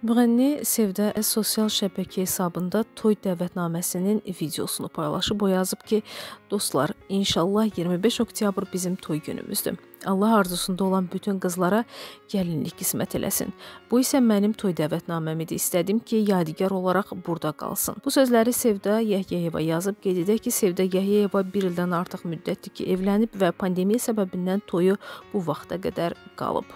Müğənni Sevdə sosial şəbəkə hesabında toy dəvətnaməsinin videosunu paylaşıb. O yazıb ki, dostlar, inşallah 25 oktyabr bizim toy günümüzdür. Allah arzusunda olan bütün qızlara gəlinlik qismət eləsin. Bu isə mənim toy dəvətnaməmidir. İstədim ki, yadigar olaraq burada qalsın. Bu sözləri Sevda Yəhyəyeva yazıb. Qeyd edək ki, Sevda Yəhyəyeva 1 ildən artıq müddətdir ki, evlənib və pandemiya səbəbindən toyu bu vaxta qədər qalıb.